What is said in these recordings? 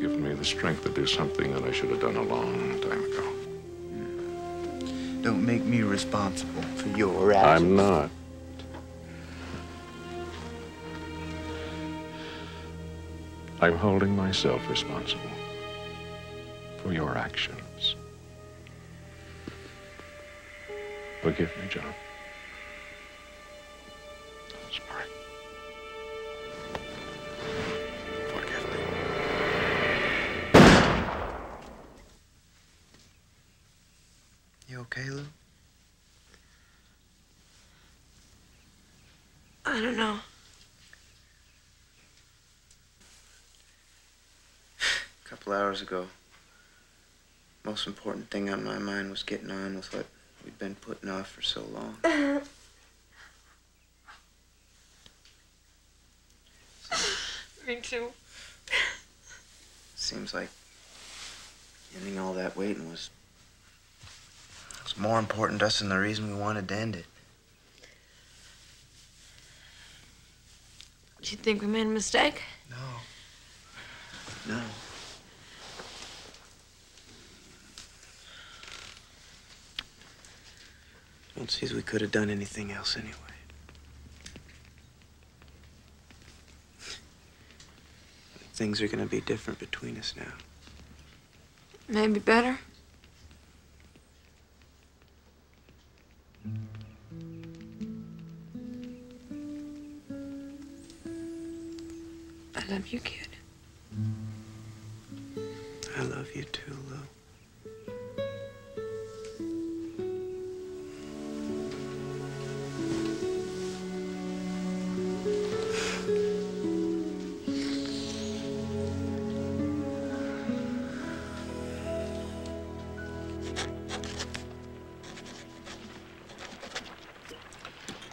given me the strength to do something that I should have done a long time ago. Don't make me responsible for your actions. I'm not. I'm holding myself responsible for your actions. Forgive me, John. You okay, Lou? I don't know. A couple hours ago, most important thing on my mind was getting on with what we'd been putting off for so long. Me too. Seems like ending all that waiting was was more important to us than the reason we wanted to end it. Do you think we made a mistake? No. No. Don't see as we could have done anything else anyway. Things are gonna be different between us now. Maybe better. I love you, kid. I love you too, Lou.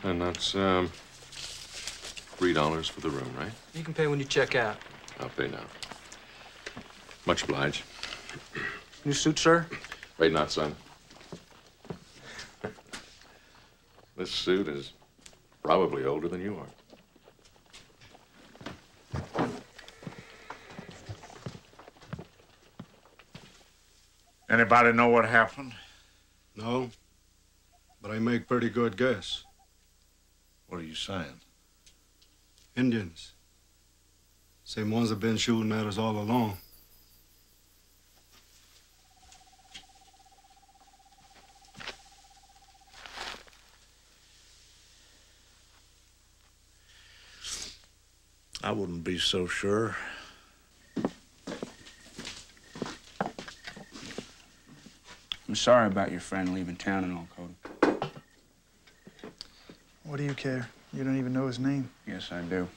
And that's um, three dollars for the room, right? You can pay when you check out. I'll pay now. Much obliged. New suit, sir? Wait, not son. This suit is probably older than you are. Anybody know what happened? No, but I make pretty good guess. What are you saying? Indians. Same ones that been shooting at us all along. I wouldn't be so sure. I'm sorry about your friend leaving town and all, Cody. What do you care? You don't even know his name. Yes, I do.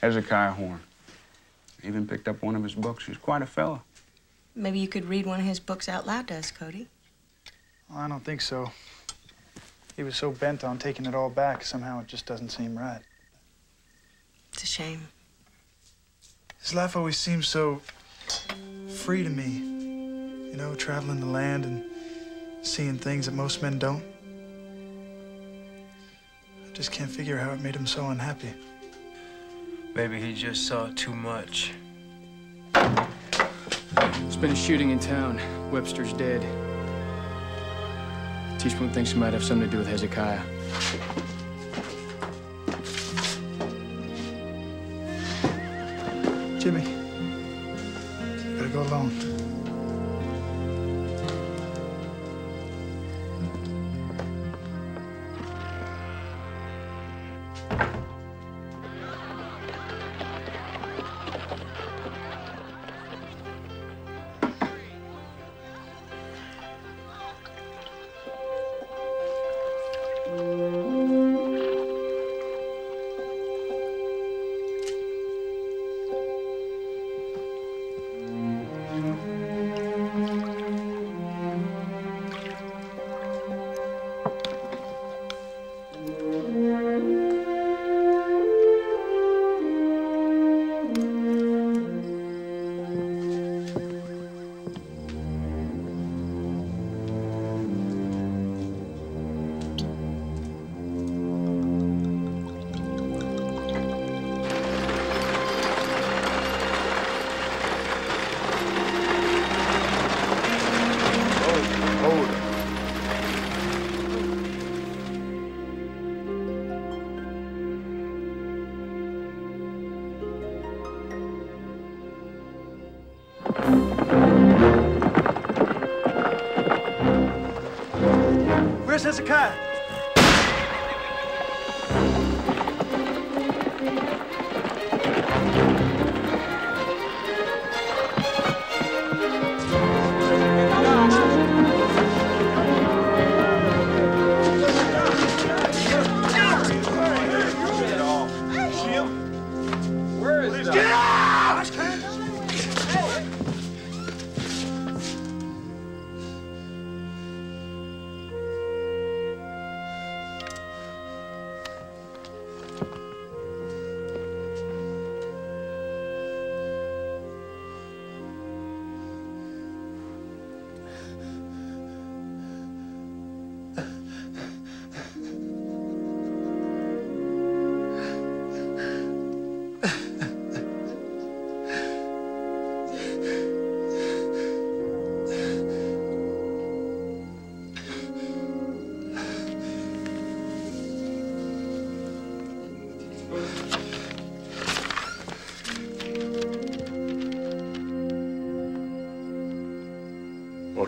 Hezekiah Horn. I even picked up one of his books. He's quite a fellow. Maybe you could read one of his books out loud to us, Cody. Well, I don't think so. He was so bent on taking it all back, somehow it just doesn't seem right. It's a shame. His life always seems so free to me. You know, traveling the land and seeing things that most men don't. I just can't figure how it made him so unhappy. Maybe he just saw too much. There's been a shooting in town. Webster's dead. Teaspoon thinks it might have something to do with Hezekiah.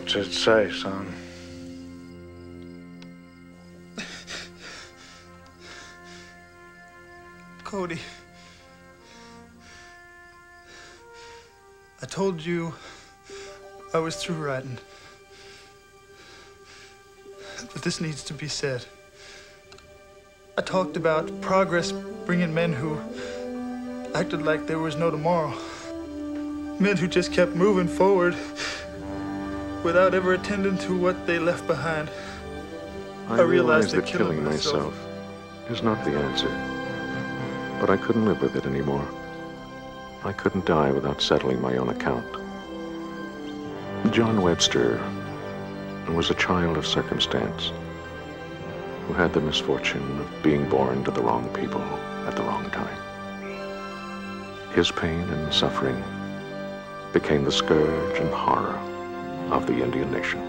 What's it say, son? Cody. I told you I was through riding. But this needs to be said. I talked about progress bringing men who acted like there was no tomorrow. Men who just kept moving forward without ever attending to what they left behind. I, I realized realize that that killing killing myself- myself is not the answer. But I couldn't live with it anymore. I couldn't die without settling my own account. John Webster was a child of circumstance who had the misfortune of being born to the wrong people at the wrong time. His pain and suffering became the scourge and horror of the Indian nation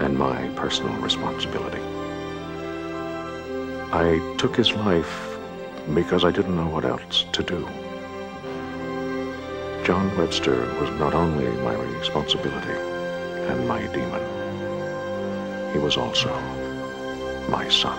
and my personal responsibility. I took his life because I didn't know what else to do. John Webster was not only my responsibility and my demon, he was also my son.